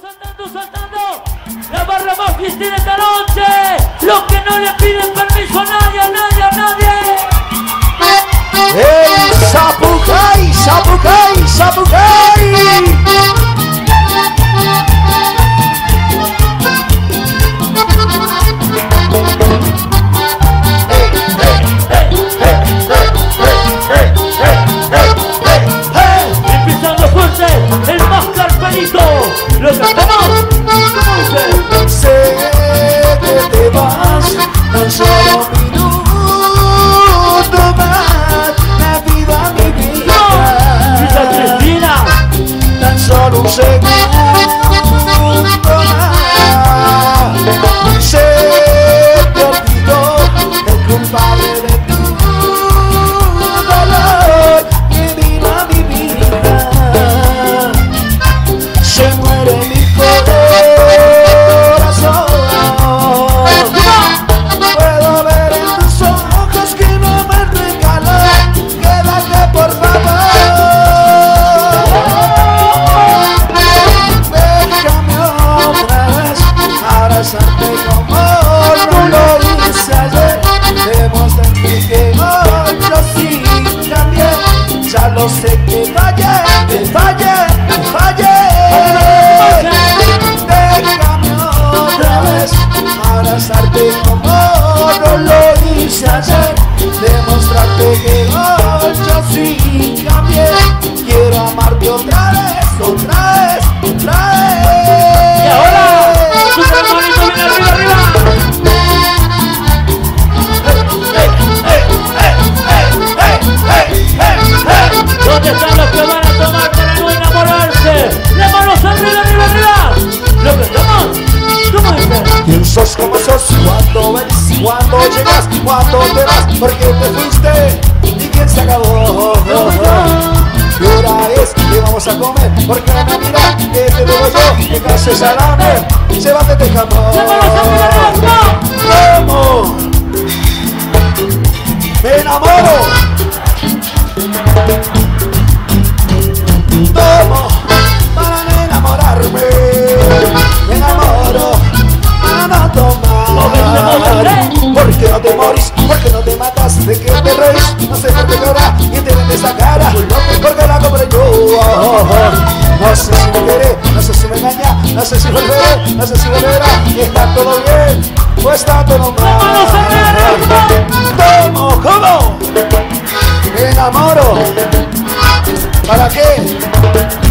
Saltando, saltando, la barra más fiestera esta noche. Los que no le piden permiso a nadie, a nadie, a nadie. ¡El Sapucay, Sapucay, Sapucay! seguro. llegaste salame, llévate de jamón. ¡Vamos! ¡Me enamoro! ¡Vamos! Para enamorarme, me enamoro, para no tomar. Porque no te morís, porque no te de que te reís, no sé por qué lloras y te ven esa cara, no te porque la compré yo. No sé si volveré, no sé si me engaña, no sé si volveré, no sé si volverá, y está todo bien, o está todo mal. ¿Cómo? ¿Cómo? Me enamoro. ¿Para qué?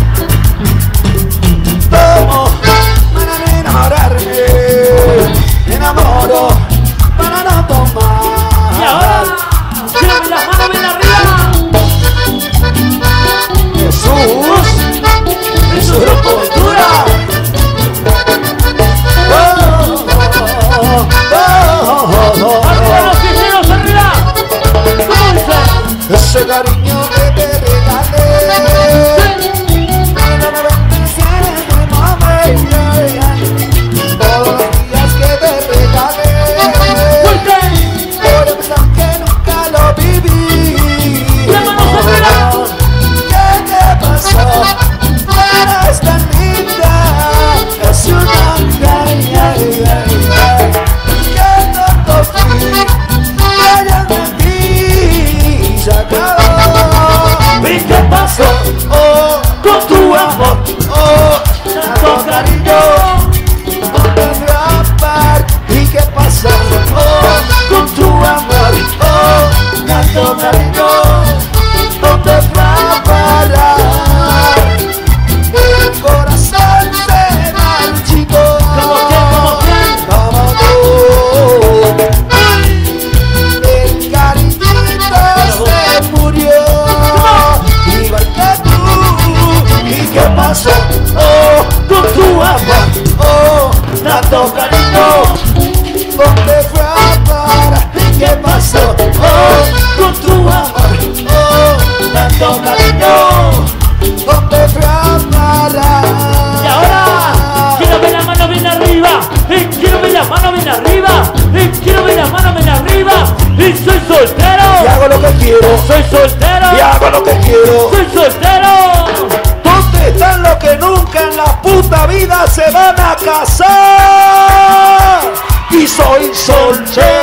soy soltero.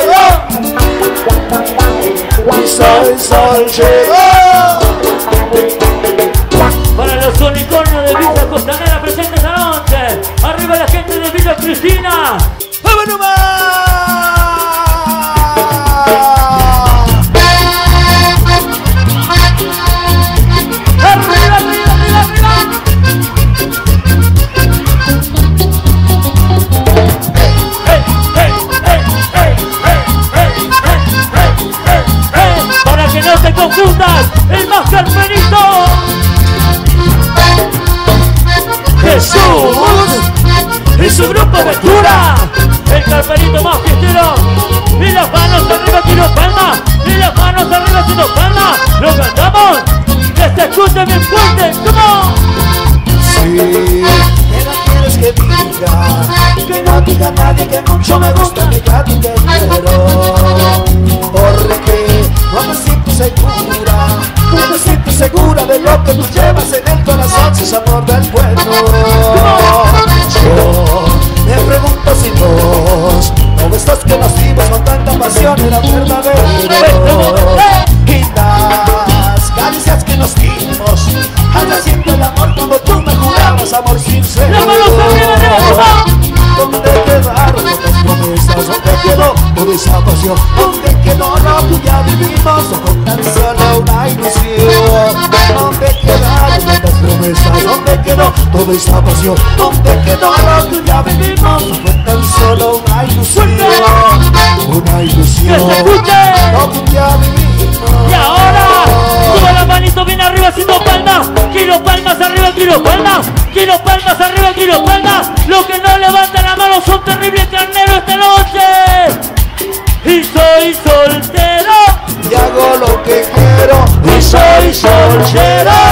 Acendendo todas las noches, amor toda esta pasión. Donde quedó lo que ya vivimos no fue tan solo una ilusión. Una ilusión. Que se escuche. Lo que ya vivimos Y ahora Sube la manito bien arriba haciendo palmas. Quiero palmas arriba, quiero palmas. Quiero palmas arriba, quiero palmas. Los que no levantan la mano son terribles carneros esta noche. Y soy soltero. Y hago lo que quiero. Y soy soltero.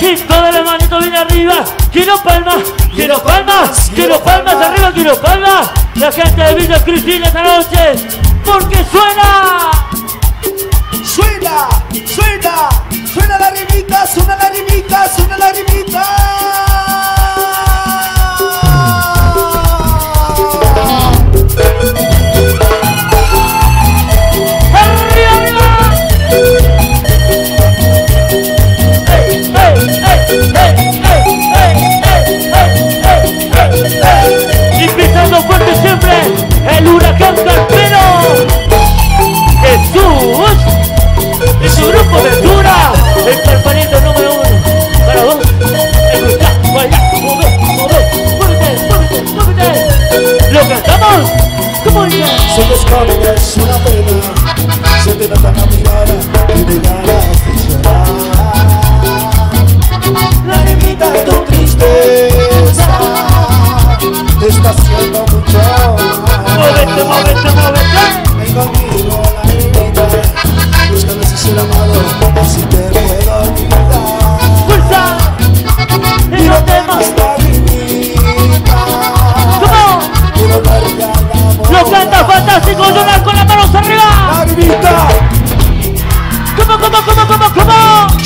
Y toda la manito bien arriba. Quiero palmas, quiero palmas, quiero palmas arriba, quiero palmas. La gente de Villa Cristina esta noche. Porque suena. Suena, suena, suena la rimita, suena la rimita, suena la rimita.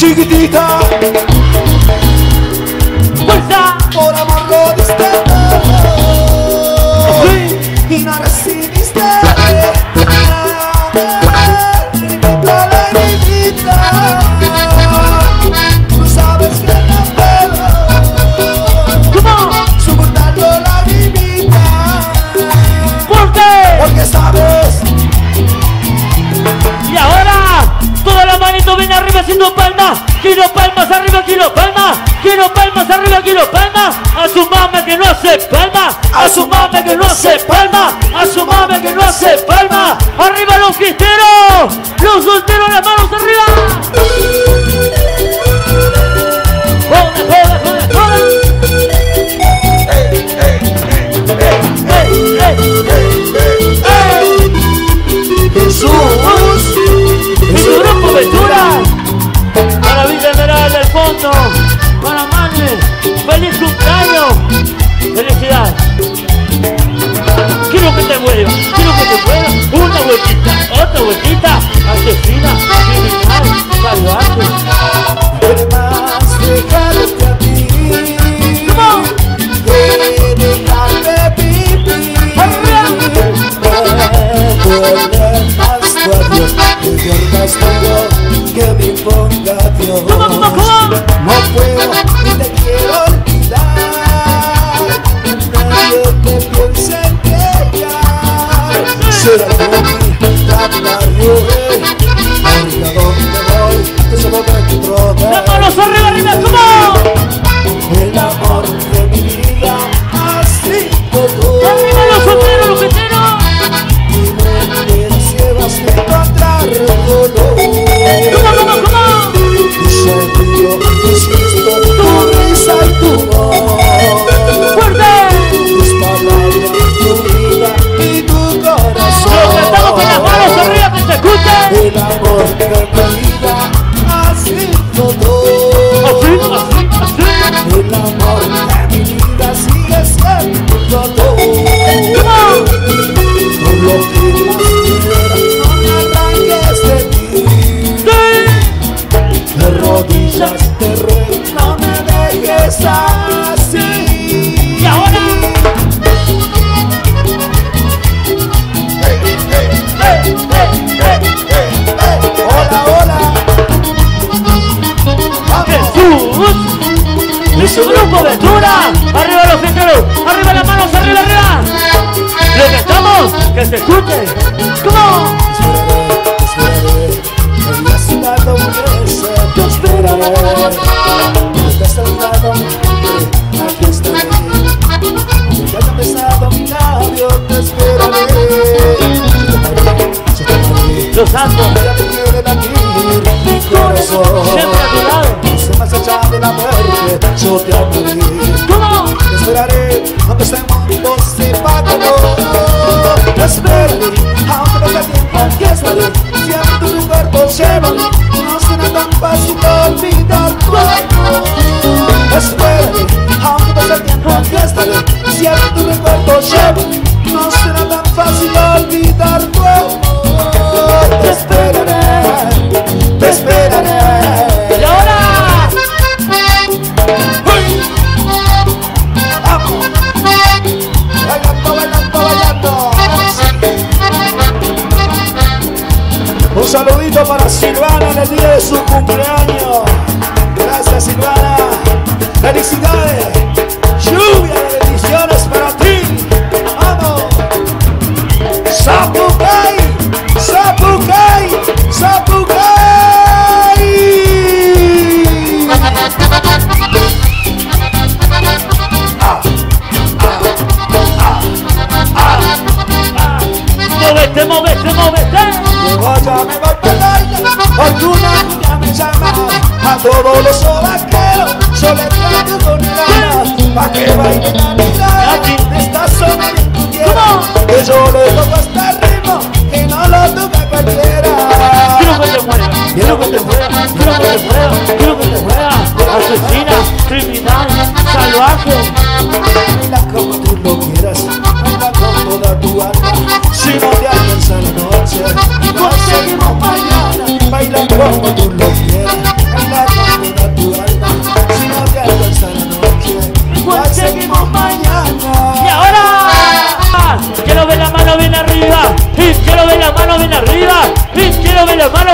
Tigitita hace palma, a su mame que no hace palma, arriba los cristianos. más que me importa Dios. No puedo te amaré. ¿Cómo? Te esperaré, aunque este mundo sepáralo. Te esperaré, aunque no te tiempo, aquí estaré. Siempre tu cuerpo lleva, no será tan fácil olvidar tu amor. Te esperaré, aunque no te tiempo, aquí estaré. Siempre tu recuerdo lleva, saludito para Silvana en el día de su cumpleaños. Que toco este ritmo Que no lo toca cualquiera Quiero que te mueva, quiero que te mueva, quiero que te mueva, quiero que te mueva. Asesina, criminal, salvaje. Baila como tú lo quieras Baila con toda tu alma Si no te alcanza la noche Igual seguimos mañana Baila como tú lo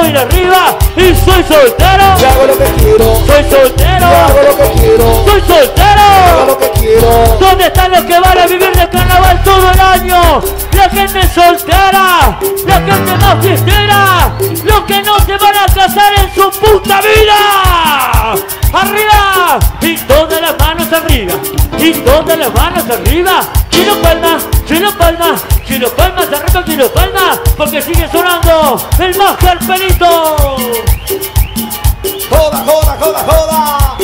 bien arriba y soy soltero, Yo hago lo que quiero soy Yo hago soltero, lo que quiero soy Yo hago soltero. lo que quiero ¿Dónde están los que van a vivir de carnaval todo el año? La gente soltera, la gente más fiestera, los que no se van a casar en su puta vida. ¡Arriba! Y todas las manos arriba, y todas las manos arriba. Quiero palmas, quiero palmas, quiero palmas arriba, quiero palmas, porque sigue sonando el más carpelito. Joda, joda, joda, joda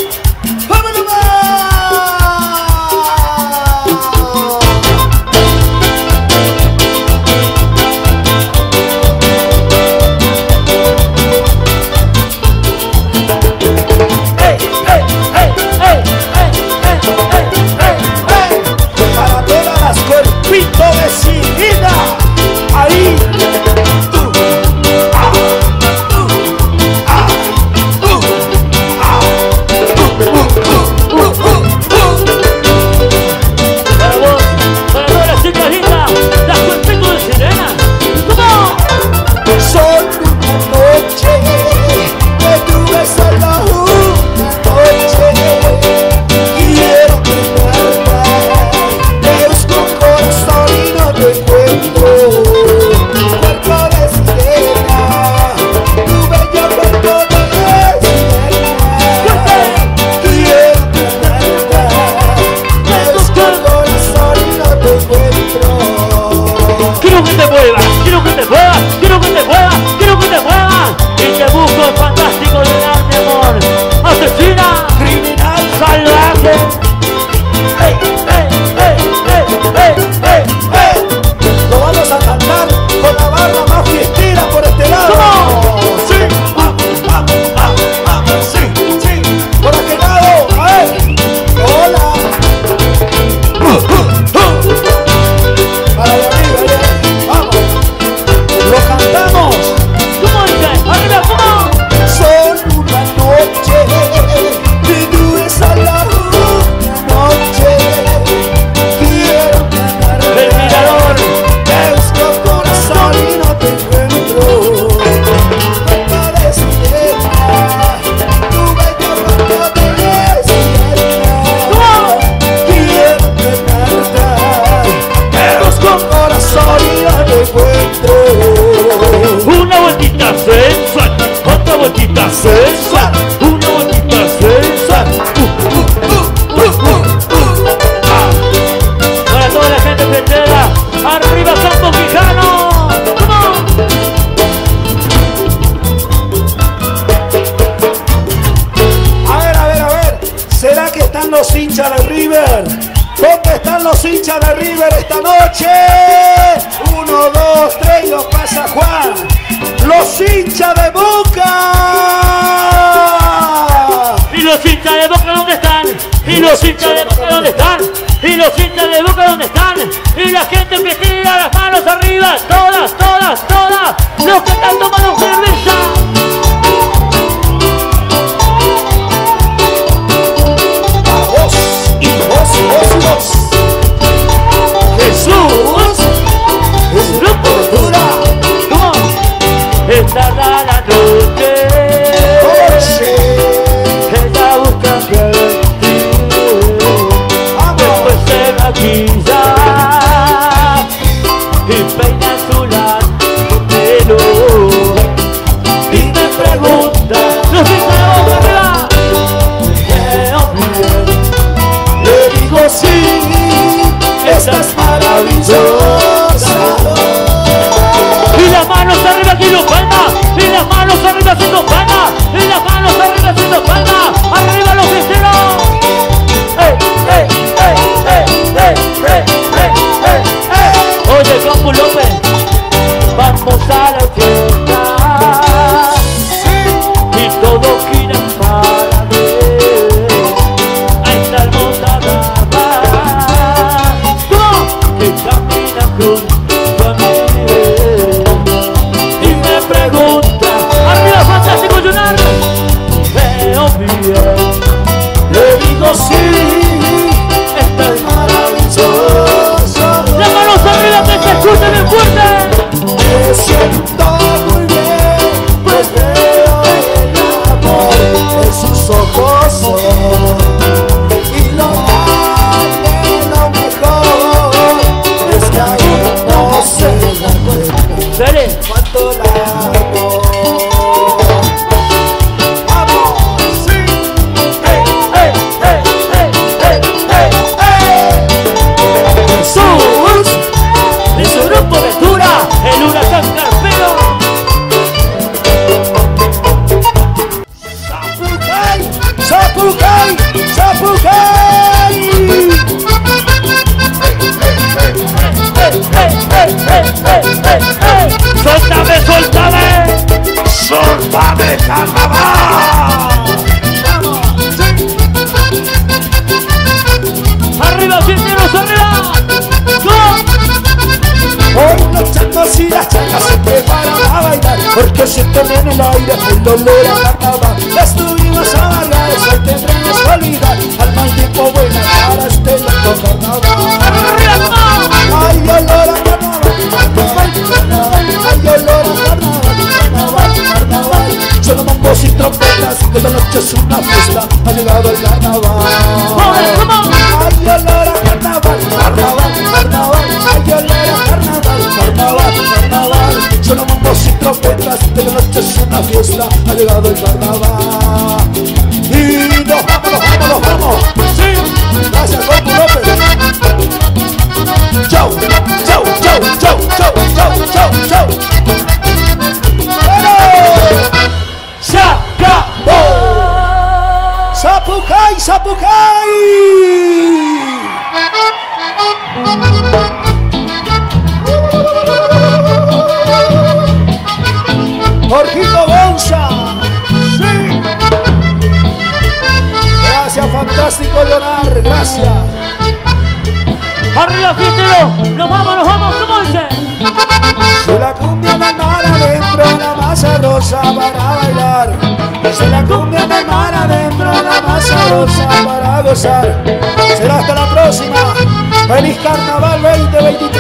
los hinchas de Boca dónde están? ¿Y los hinchas de Boca dónde están? ¿Y los hinchas de Boca dónde están? Y la gente que tira las manos arriba, Y las manos arriba haciendo palma, y las manos arriba haciendo palma, y las manos arriba haciendo palma, arriba los cristianos. Soltame, soltame. Soltame, salvame. Arriba, cinturos, arriba. Hoy los chacos y las chacas se preparan a bailar Porque sienten en el aire el dolor a la cama Las tuvimos a bailar, hoy tendremos que olvidar noche es una fiesta Ha llegado el carnaval. ¡Joder, cómo! Ay, olor a carnaval, carnaval, carnaval. Ay, olor a carnaval, carnaval, carnaval. Solo bombos y trompetas, que la noche es una fiesta Ha llegado el carnaval ¡Zapucay, Zapucay! Jorgito Gonza. Sí. Gracias, fantástico Leonard. Gracias. ¡Arriba, fiesteros! ¡Nos vamos, nos vamos! ¿Cómo dice? Se la cumbia del mar adentro, la masa rosa para gozar, para gozar. Será hasta la próxima. Feliz Carnaval 2023.